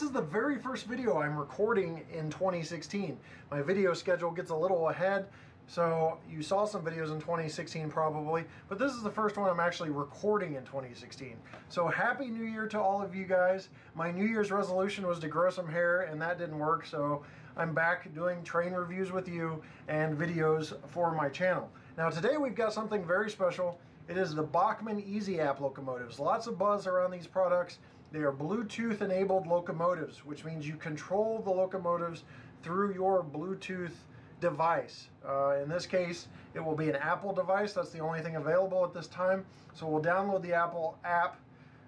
This is the very first video I'm recording in 2016. My video schedule gets a little ahead, so you saw some videos in 2016 probably, but this is the first one I'm actually recording in 2016. So happy new year to all of you guys. My new year's resolution was to grow some hair and that didn't work, so I'm back doing train reviews with you and videos for my channel. Now today we've got something very special. It is the Bachmann EZ App locomotives. Lots of buzz around these products. They are Bluetooth enabled locomotives, which means you control the locomotives through your Bluetooth device. Uh, in this case, it will be an Apple device. That's the only thing available at this time. So we'll download the Apple app,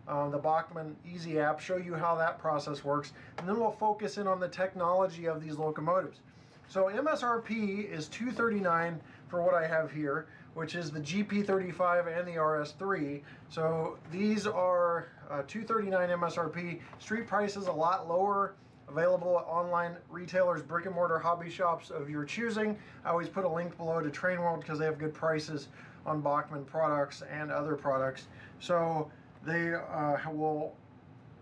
uh, the Bachmann EZ app, show you how that process works, and then we'll focus in on the technology of these locomotives. So MSRP is 239 for what I have here, which is the GP35 and the RS3. So these are uh, 239 MSRP. Street price is a lot lower. Available at online retailers, brick and mortar hobby shops of your choosing. I always put a link below to Train World because they have good prices on Bachmann products and other products. So they uh, will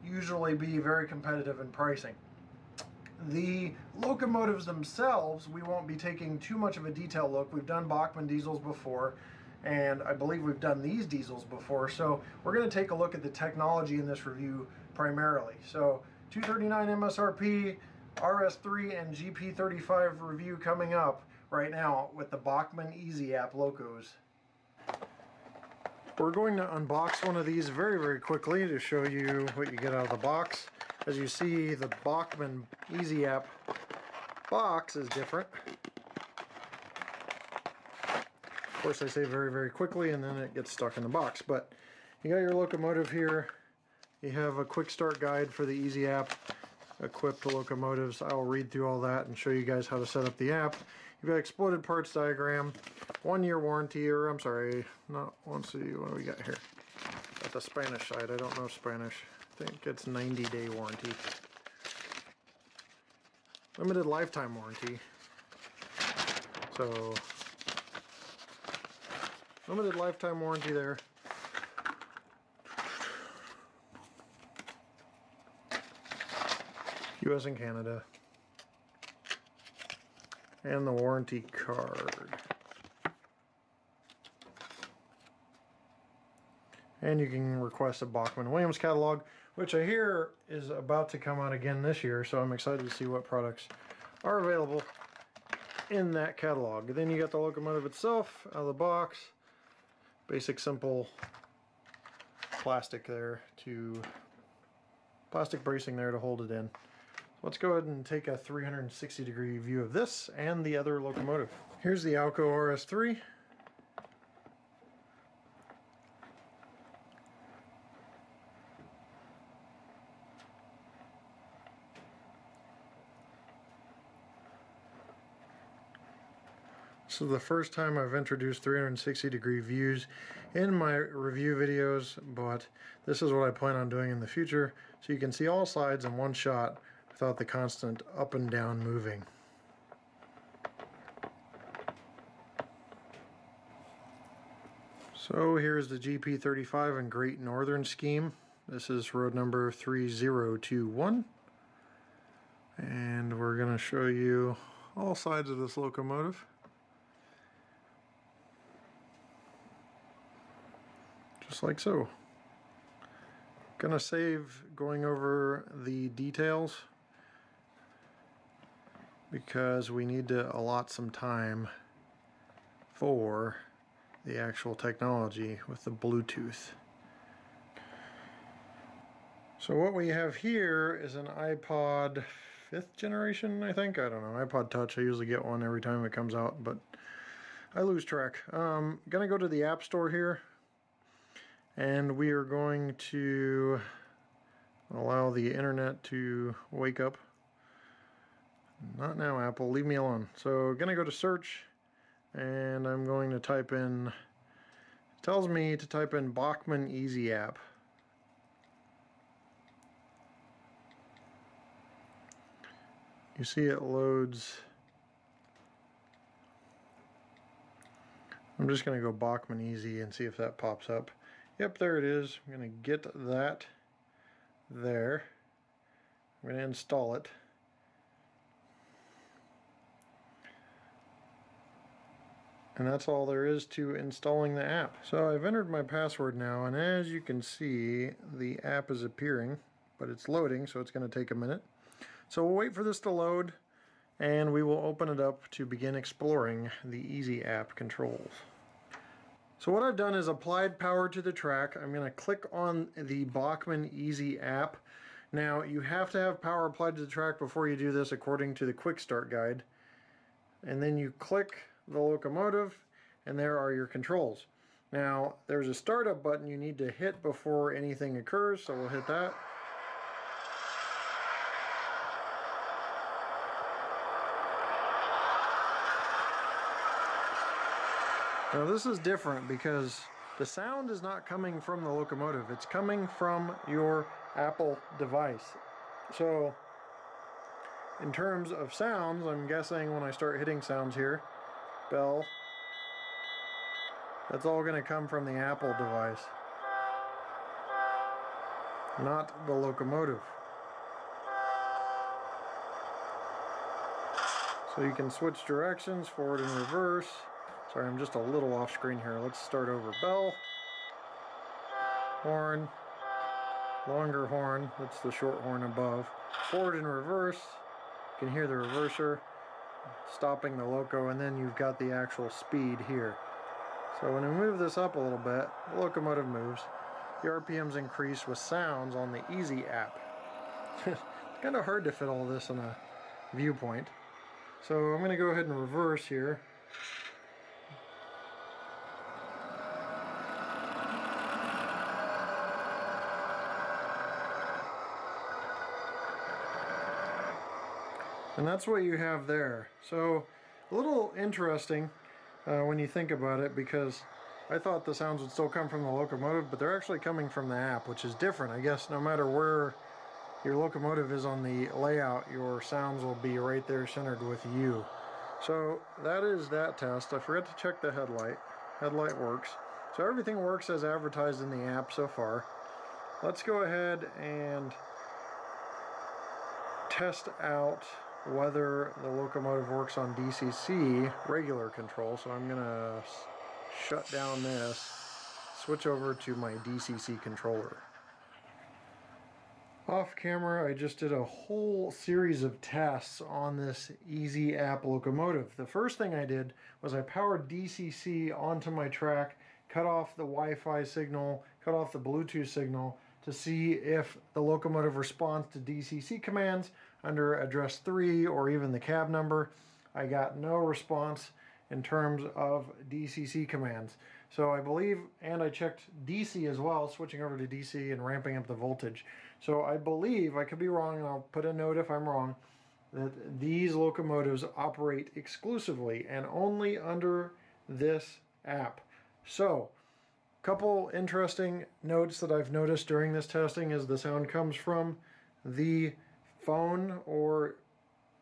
usually be very competitive in pricing. The locomotives themselves, we won't be taking too much of a detailed look. We've done Bachmann diesels before, and I believe we've done these diesels before. So we're going to take a look at the technology in this review primarily. So 239 MSRP, RS3, and GP35 review coming up right now with the Bachmann EZ App locos. We're going to unbox one of these very, very quickly to show you what you get out of the box. As you see, the Bachmann EZ App box is different. Of course, I say very, very quickly, and then it gets stuck in the box. But you got your locomotive here. You have a quick start guide for the EZ App equipped locomotives. I'll read through all that and show you guys how to set up the app. You've got exploded parts diagram, one year warranty, or I'm sorry, not one see what do we got here? At the Spanish side, I don't know Spanish think it's 90 day warranty. Limited lifetime warranty. So, limited lifetime warranty there. US and Canada. And the warranty card. And you can request a Bachmann Williams catalog, which I hear is about to come out again this year, so I'm excited to see what products are available in that catalog. Then you got the locomotive itself out of the box. Basic simple plastic there to plastic bracing there to hold it in. Let's go ahead and take a 360 degree view of this and the other locomotive. Here's the Alco RS3. This is the first time I've introduced 360 degree views in my review videos, but this is what I plan on doing in the future, so you can see all sides in one shot without the constant up and down moving. So here's the GP35 in Great Northern scheme. This is road number 3021. And we're going to show you all sides of this locomotive. Just like so. Gonna save going over the details because we need to allot some time for the actual technology with the Bluetooth. So what we have here is an iPod fifth generation, I think. I don't know. iPod Touch. I usually get one every time it comes out, but I lose track. Um, gonna go to the App Store here and we are going to allow the internet to wake up. Not now Apple. Leave me alone. So gonna go to search and I'm going to type in tells me to type in Bachmann EZ App. You see it loads. I'm just gonna go Bachmann EZ and see if that pops up Yep, there it is. I'm going to get that there. I'm going to install it. And that's all there is to installing the app. So I've entered my password now, and as you can see, the app is appearing, but it's loading, so it's going to take a minute. So we'll wait for this to load, and we will open it up to begin exploring the EZ app controls. So what I've done is applied power to the track. I'm going to click on the Bachmann EZ app. Now you have to have power applied to the track before you do this according to the quick start guide. And then you click the locomotive and there are your controls. Now there's a startup button you need to hit before anything occurs so we'll hit that. Now this is different because the sound is not coming from the locomotive. It's coming from your Apple device. So in terms of sounds, I'm guessing when I start hitting sounds here, bell, that's all going to come from the Apple device, not the locomotive. So you can switch directions, forward and reverse. Sorry, I'm just a little off screen here. Let's start over. Bell, horn, longer horn, that's the short horn above. Forward and reverse, you can hear the reverser stopping the loco, and then you've got the actual speed here. So when we move this up a little bit, the locomotive moves. The RPMs increase with sounds on the EZ app. it's kind of hard to fit all this in a viewpoint. So I'm going to go ahead and reverse here. And that's what you have there. So a little interesting uh, when you think about it because I thought the sounds would still come from the locomotive, but they're actually coming from the app, which is different. I guess no matter where your locomotive is on the layout, your sounds will be right there centered with you. So that is that test. I forgot to check the headlight. Headlight works. So everything works as advertised in the app so far. Let's go ahead and test out whether the locomotive works on DCC regular control. So I'm going to shut down this, switch over to my DCC controller. Off camera, I just did a whole series of tests on this EZ app locomotive. The first thing I did was I powered DCC onto my track, cut off the Wi-Fi signal, cut off the Bluetooth signal to see if the locomotive responds to DCC commands under address 3 or even the cab number. I got no response in terms of DCC commands. So I believe, and I checked DC as well, switching over to DC and ramping up the voltage. So I believe, I could be wrong, and I'll put a note if I'm wrong, that these locomotives operate exclusively and only under this app. So, couple interesting notes that I've noticed during this testing is the sound comes from the phone or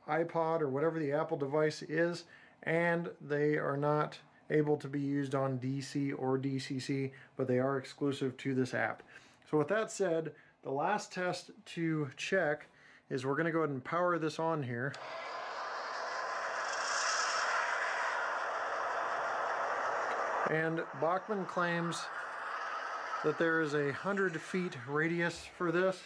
iPod or whatever the Apple device is, and they are not able to be used on DC or DCC, but they are exclusive to this app. So with that said, the last test to check is we're going to go ahead and power this on here. And Bachmann claims that there is a 100 feet radius for this.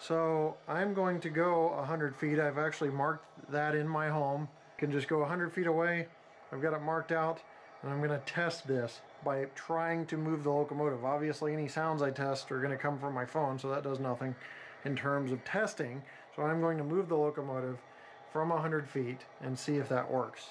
So I'm going to go 100 feet. I've actually marked that in my home. can just go 100 feet away. I've got it marked out and I'm going to test this by trying to move the locomotive. Obviously any sounds I test are going to come from my phone so that does nothing in terms of testing. So I'm going to move the locomotive from 100 feet and see if that works.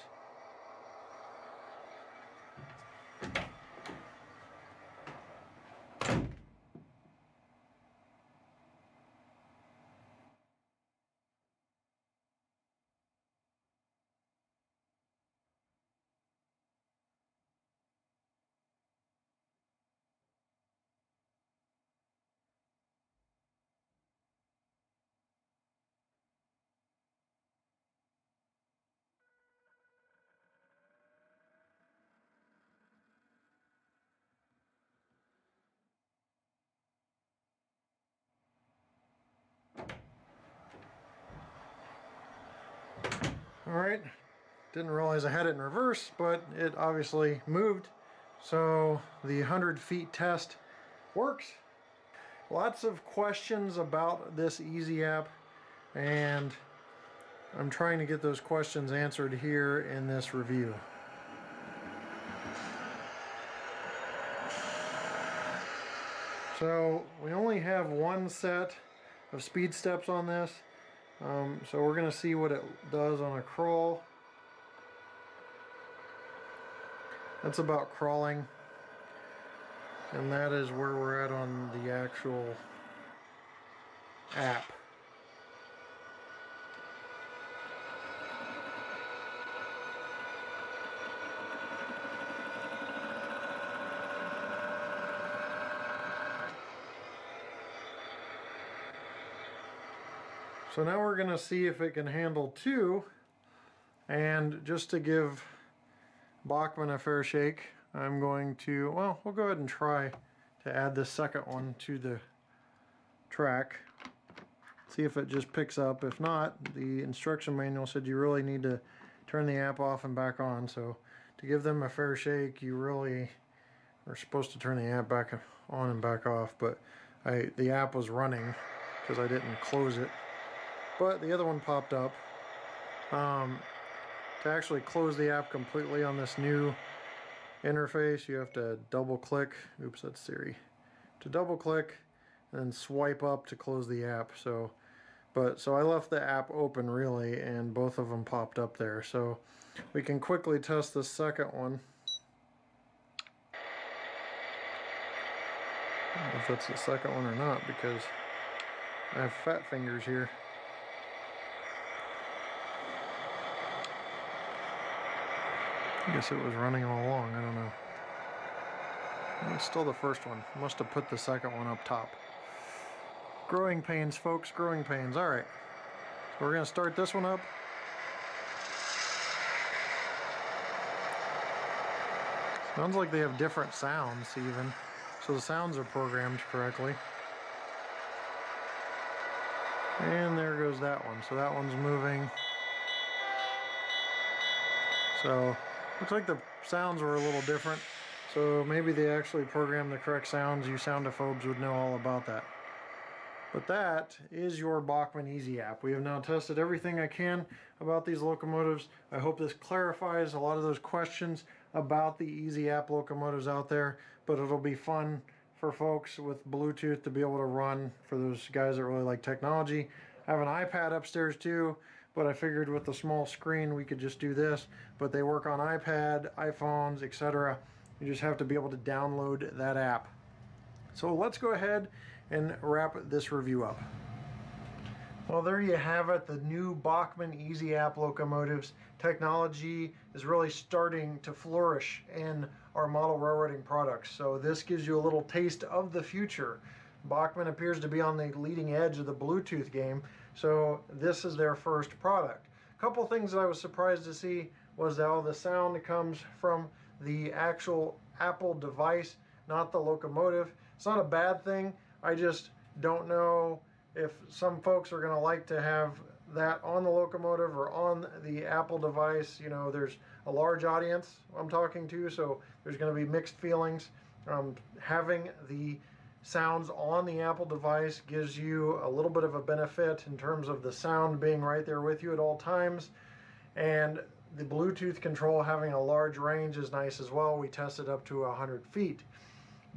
All right, didn't realize I had it in reverse, but it obviously moved. So the 100 feet test works. Lots of questions about this EZ app and I'm trying to get those questions answered here in this review. So we only have one set of speed steps on this. Um, so we're going to see what it does on a crawl. That's about crawling. And that is where we're at on the actual app. So now we're going to see if it can handle two. And just to give Bachmann a fair shake, I'm going to, well, we'll go ahead and try to add the second one to the track. See if it just picks up. If not, the instruction manual said you really need to turn the app off and back on. So to give them a fair shake, you really are supposed to turn the app back on and back off. But I, the app was running because I didn't close it but the other one popped up. Um, to actually close the app completely on this new interface, you have to double click. Oops, that's Siri. To double click and then swipe up to close the app. So, but so I left the app open really, and both of them popped up there. So we can quickly test the second one. if that's the second one or not because I have fat fingers here. I guess it was running all along, I don't know. It's still the first one. Must have put the second one up top. Growing pains, folks, growing pains. All right. So we're going to start this one up. Sounds like they have different sounds even. So the sounds are programmed correctly. And there goes that one. So that one's moving. So Looks like the sounds were a little different. So maybe they actually programmed the correct sounds. You soundophobes would know all about that. But that is your Bachmann EZ app. We have now tested everything I can about these locomotives. I hope this clarifies a lot of those questions about the EZ app locomotives out there. But it'll be fun for folks with Bluetooth to be able to run for those guys that really like technology. I have an iPad upstairs too but I figured with the small screen we could just do this. But they work on iPad iPhones etc you just have to be able to download that app. So let's go ahead and wrap this review up. Well there you have it the new Bachmann EZ App locomotives. Technology is really starting to flourish in our model railroading products. So this gives you a little taste of the future. Bachmann appears to be on the leading edge of the Bluetooth game, so this is their first product. A couple things that I was surprised to see was how the sound comes from the actual Apple device, not the locomotive. It's not a bad thing. I just don't know if some folks are going to like to have that on the locomotive or on the Apple device. You know, there's a large audience I'm talking to, so there's going to be mixed feelings. Um, having the sounds on the Apple device gives you a little bit of a benefit in terms of the sound being right there with you at all times. And the Bluetooth control having a large range is nice as well. We tested up to 100 feet.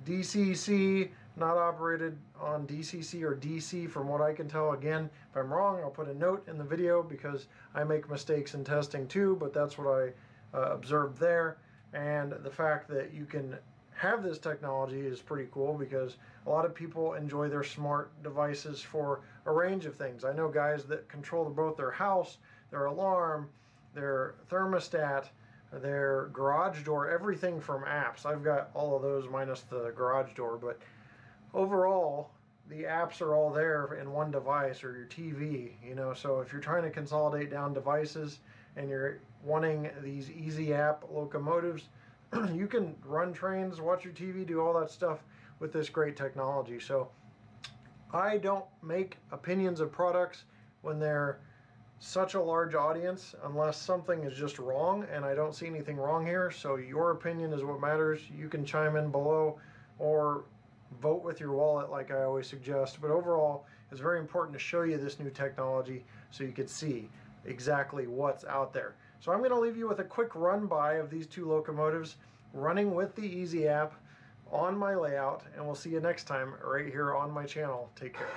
DCC, not operated on DCC or DC from what I can tell. Again, if I'm wrong, I'll put a note in the video because I make mistakes in testing too, but that's what I uh, observed there. And the fact that you can have this technology is pretty cool because a lot of people enjoy their smart devices for a range of things. I know guys that control both their house, their alarm, their thermostat, their garage door, everything from apps. I've got all of those minus the garage door, but overall, the apps are all there in one device or your TV, you know. So if you're trying to consolidate down devices and you're wanting these easy app locomotives, you can run trains, watch your TV, do all that stuff with this great technology. So I don't make opinions of products when they're such a large audience unless something is just wrong, and I don't see anything wrong here. So your opinion is what matters. You can chime in below or vote with your wallet like I always suggest. But overall, it's very important to show you this new technology so you can see exactly what's out there. So I'm going to leave you with a quick run by of these two locomotives running with the EZ app on my layout and we'll see you next time right here on my channel. Take care.